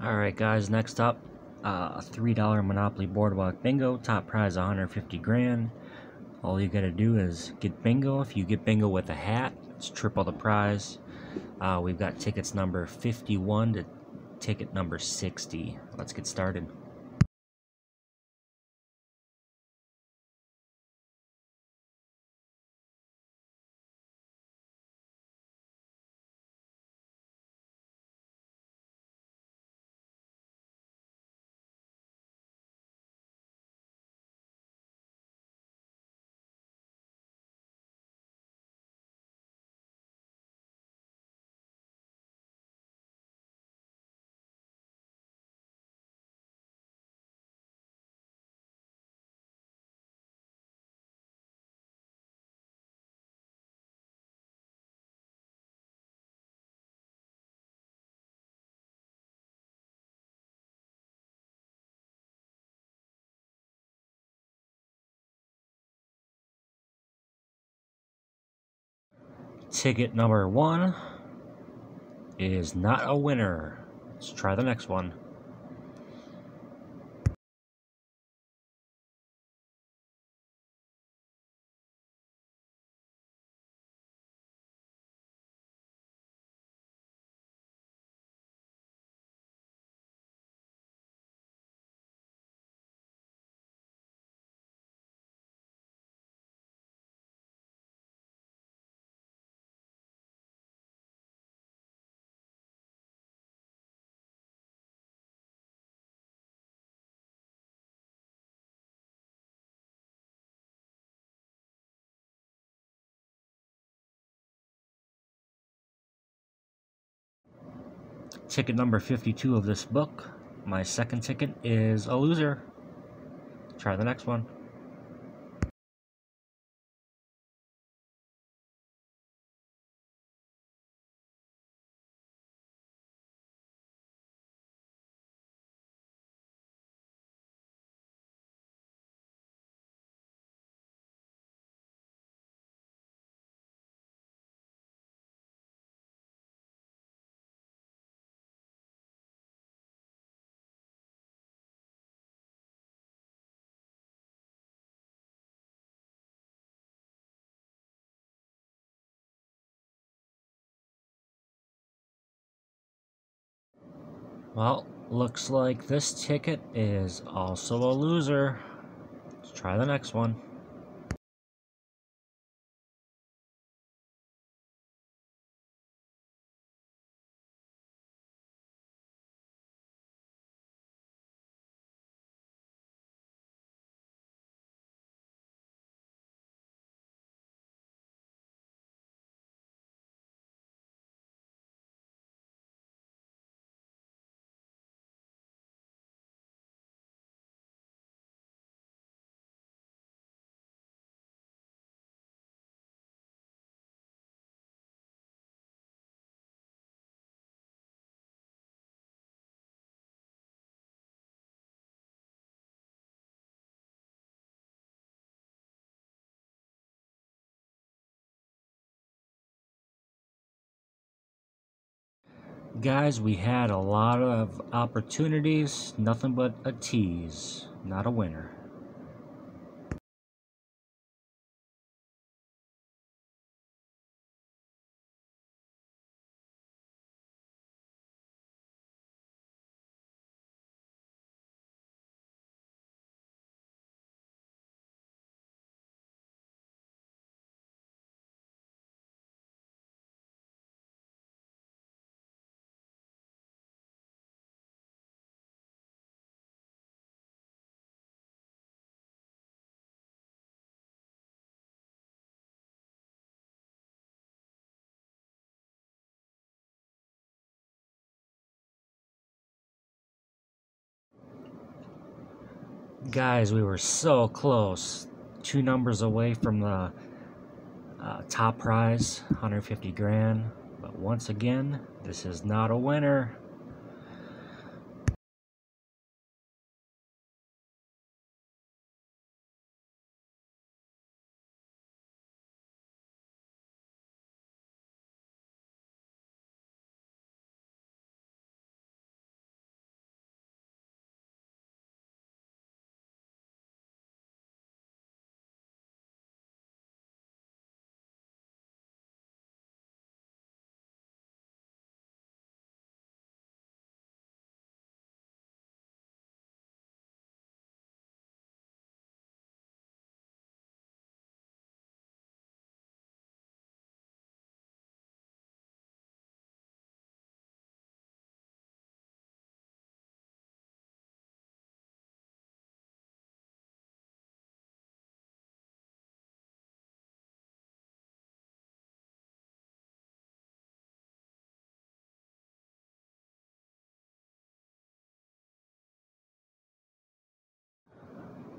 Alright guys, next up, uh, a $3 Monopoly Boardwalk Bingo, top prize 150 grand. All you gotta do is get bingo. If you get bingo with a hat, it's triple the prize. Uh, we've got tickets number 51 to ticket number 60. Let's get started. Ticket number one is not a winner. Let's try the next one. Ticket number 52 of this book. My second ticket is a loser. Try the next one. Well, looks like this ticket is also a loser. Let's try the next one. Guys, we had a lot of opportunities, nothing but a tease, not a winner. Guys, we were so close. Two numbers away from the uh, top prize, 150 grand. But once again, this is not a winner.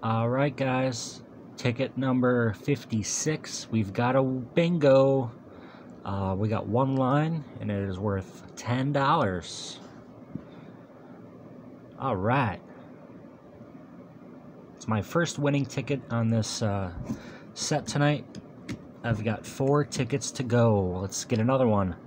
All right, guys. Ticket number 56. We've got a bingo. Uh, we got one line, and it is worth $10. All right. It's my first winning ticket on this uh, set tonight. I've got four tickets to go. Let's get another one.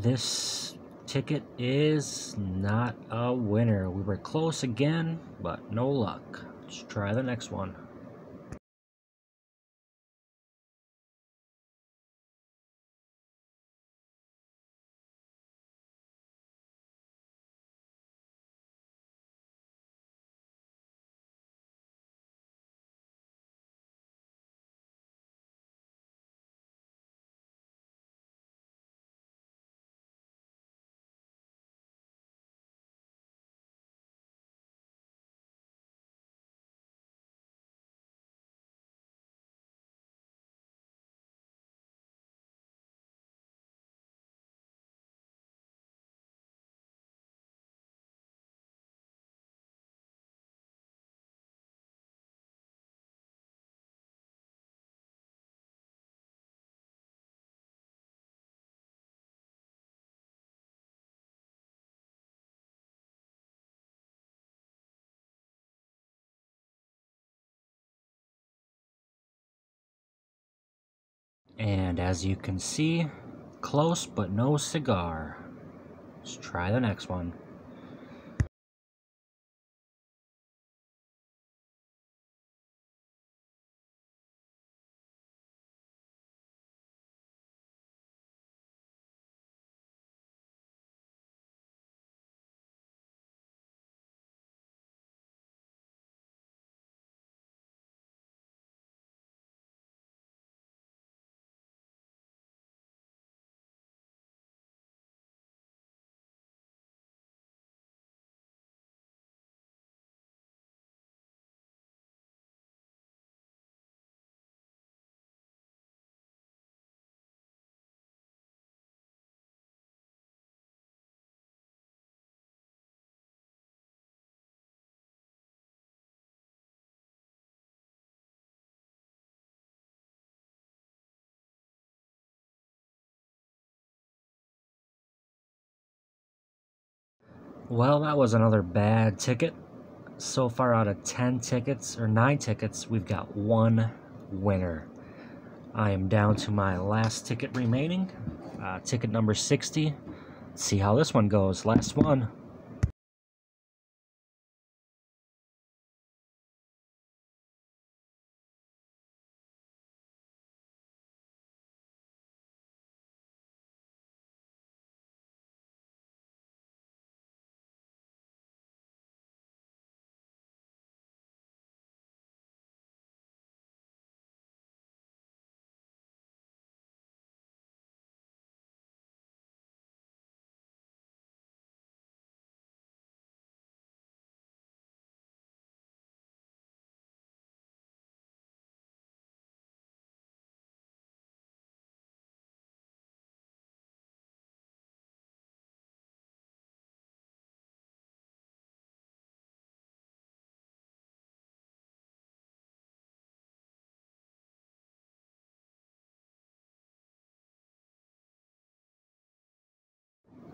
This ticket is not a winner. We were close again, but no luck. Let's try the next one. And as you can see, close but no cigar. Let's try the next one. Well, that was another bad ticket. So far out of 10 tickets, or 9 tickets, we've got one winner. I am down to my last ticket remaining, uh, ticket number 60. Let's see how this one goes. Last one.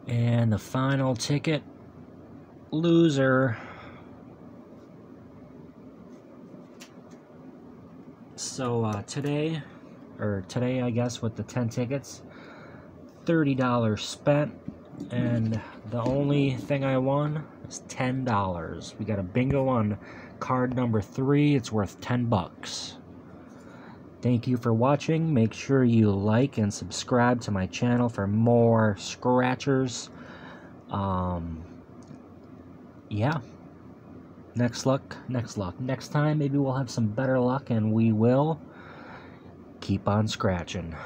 And the final ticket, loser. So uh, today, or today I guess with the 10 tickets, $30 spent. And the only thing I won is $10. We got a bingo on card number three. It's worth 10 bucks. Thank you for watching. Make sure you like and subscribe to my channel for more scratchers. Um, yeah. Next luck, next luck. Next time, maybe we'll have some better luck and we will keep on scratching.